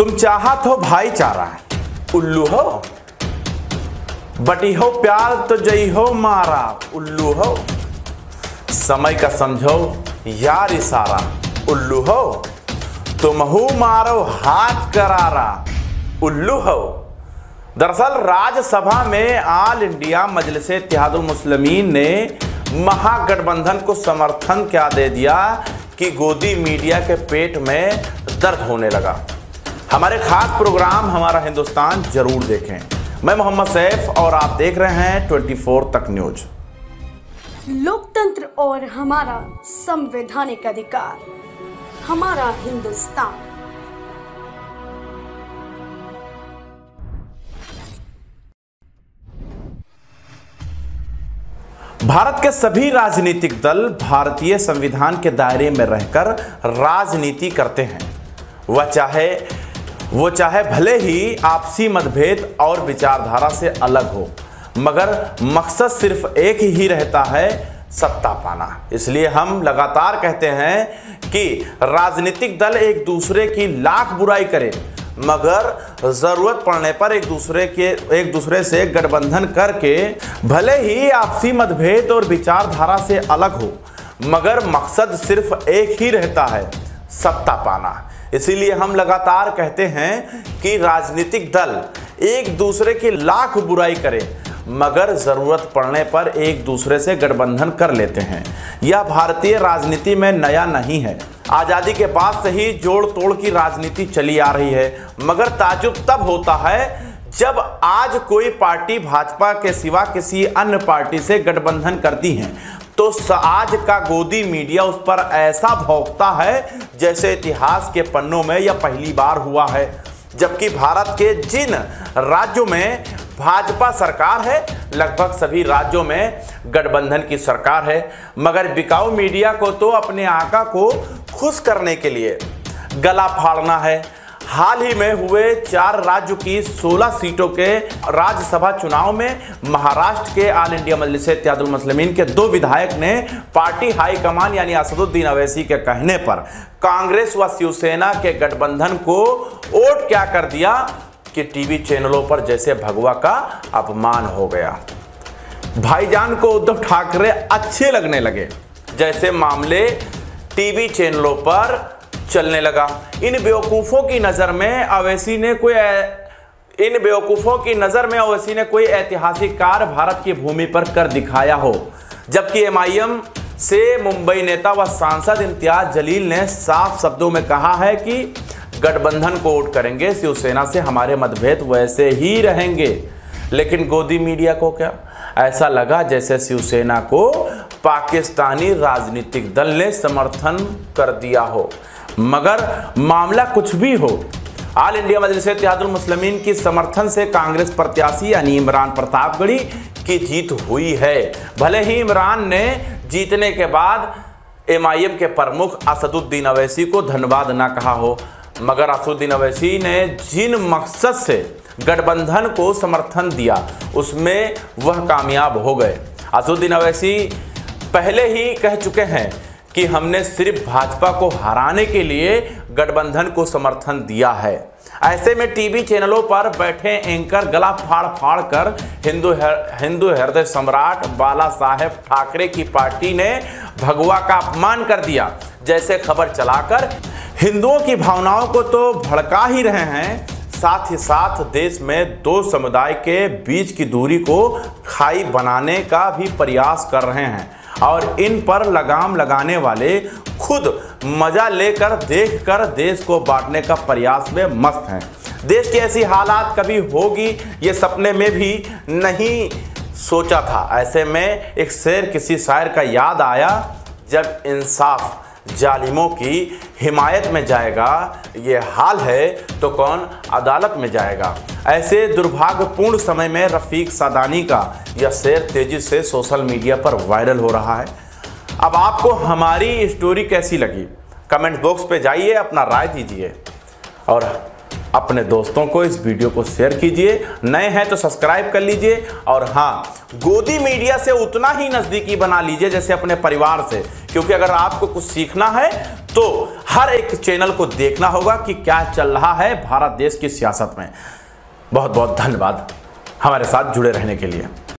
तुम चाहत हो भाईचारा उल्लू हो। बटी हो प्यार तो जई हो मारा। उल्लू हो। समय का समझो, यार इशारा। उल्लू हो। तुम हु मारो हाथ करारा। उल्लू हो। दरअसल राज्यसभा में ऑल इंडिया मजलिस मुस्लिमीन ने महागठबंधन को समर्थन क्या दे दिया कि गोदी मीडिया के पेट में दर्द होने लगा। हमारे खास प्रोग्राम हमारा हिंदुस्तान ज़रूर देखें। मैं मोहम्मद सैफ और आप देख रहे हैं 24 तक न्यूज़। लोकतंत्र और हमारा संवैधानिक अधिकार हमारा हिंदुस्तान। भारत के सभी राजनीतिक दल भारतीय संविधान के दायरे में रहकर राजनीति करते हैं। वह चाहे वो चाहे भले ही आपसी मतभेद और विचारधारा से अलग हो, मगर मकसद सिर्फ़ एक ही रहता है, सत्ता पाना। इसलिए हम लगातार कहते हैं कि राजनीतिक दल एक दूसरे की लाख बुराई करे, मगर ज़रूरत पड़ने पर एक दूसरे के, एक दूसरे से गठबंधन करके भले ही आपसी मतभेद और विचारधारा से अलग हो, मगर मकसद सिर्फ़ एक ही रहता है, सत्ता पाना। इसीलिए हम लगातार कहते हैं कि राजनीतिक दल एक दूसरे की लाख बुराई करे, मगर ज़रूरत पड़ने पर एक दूसरे से गठबंधन कर लेते हैं। यह भारतीय राजनीति में नया नहीं है। आज़ादी के बाद से ही जोड़ तोड़ की राजनीति चली आ रही है, मगर ताजुब तब होता है जब आज कोई पार्टी भाजपा के सिवा किसी अन्य पार्टी से गठबंधन करती है। तो आज का गोदी मीडिया उस पर ऐसा भौंकता है, जैसे इतिहास के पन्नों में यह पहली बार हुआ है। जबकि भारत के जिन राज्यों में भाजपा सरकार है, लगभग सभी राज्यों में गठबंधन की सरकार है। मगर बिकाऊ मीडिया को तो अपने आका को खुश करने के लिए गला फाड़ना है हाल ही में हुए चार राज्यों की 16 सीटों के राज्यसभा चुनाव में महाराष्ट्र के ऑल इंडिया मजलिस इत्यादुल मुस्लिमीन के दो विधायक ने पार्टी हाईकमान यानी असदुद्दीन अवैसी के कहने पर कांग्रेस व शिवसेना के गठबंधन को वोट क्या कर दिया कि टीवी चैनलों पर जैसे भगवा का अपमान हो गया। भाईजान को उद्धव ठाकरे अच्छे लगने लगे, जैसे मामले टीवी चैनलों पर चलने लगा। इन बेवकूफ़ों की नज़र में अवैसी ने कोई इन बेवकूफ़ों की नज़र में अवैसी ने कोई ऐतिहासिक कार्य भारत की भूमि पर कर दिखाया हो। जबकि एमआईएम से मुंबई नेता व सांसद इम्तियाज़ जलील ने साफ़ शब्दों में कहा है कि गठबंधन को वोट करेंगे, शिवसेना से हमारे मतभेद वैसे ही रहेंगे। लेकिन गोदी मीडिया को क्या? ऐसा लगा जैसे शिवसेना को पाकिस्तानी राजनीतिक दल ने समर्थन कर दिया हो। मगर मामला कुछ भी हो ऑल इंडिया मजलिस मुस्लिमीन की समर्थन से कांग्रेस प्रत्याशी यानी इमरान प्रतापगढ़ी की जीत हुई है। भले ही इमरान ने जीतने के बाद एमआईएम के प्रमुख असदुद्दीन अवैसी को धन्यवाद ना कहा हो, मगर असदुद्दीन अवैसी ने जिन मकसद से गठबंधन को समर्थन दिया, उसमें वह कामयाब हो गए। असदुद्दीन अवैसी पहले ही कह चुके हैं कि हमने सिर्फ़ भाजपा को हराने के लिए गठबंधन को समर्थन दिया है। ऐसे में टीवी चैनलों पर बैठे एंकर गला फाड़ फाड़ कर हिंदू हिंदू हृदय सम्राट बाला साहेब ठाकरे की पार्टी ने भगवा का अपमान कर दिया। जैसे खबर चलाकर हिंदुओं की भावनाओं को तो भड़का ही रहे हैं, साथ ही साथ देश में दो समुदाय के बीच की दूरी को खाई बनाने का भी प्रयास कर रहे हैं। और इन पर लगाम लगाने वाले खुद मज़ा लेकर देखकर देश को बांटने का प्रयास में मस्त हैं। देश की ऐसी हालात कभी होगी, ये सपने में भी नहीं सोचा था। ऐसे में एक शेर किसी शायर का याद आया, जब इंसाफ जालिमों की हिमायत में जाएगा, ये हाल है तो कौन अदालत में जाएगा? ऐसे दुर्भाग्यपूर्ण समय में रफ़ीक सादानी का यह शेर तेज़ी से सोशल मीडिया पर वायरल हो रहा है। अब आपको हमारी स्टोरी कैसी लगी? कमेंट बॉक्स पे जाइए, अपना राय दीजिए। और अपने दोस्तों को इस वीडियो को शेयर कीजिए। नए हैं तो सब्सक्राइब कर लीजिए। और हाँ गोदी मीडिया से उतना ही नज़दीकी बना लीजिए जैसे अपने परिवार से। क्योंकि अगर आपको कुछ सीखना है तो हर एक चैनल को देखना होगा कि क्या चल रहा है भारत देश की सियासत में। बहुत बहुत धन्यवाद हमारे साथ जुड़े रहने के लिए।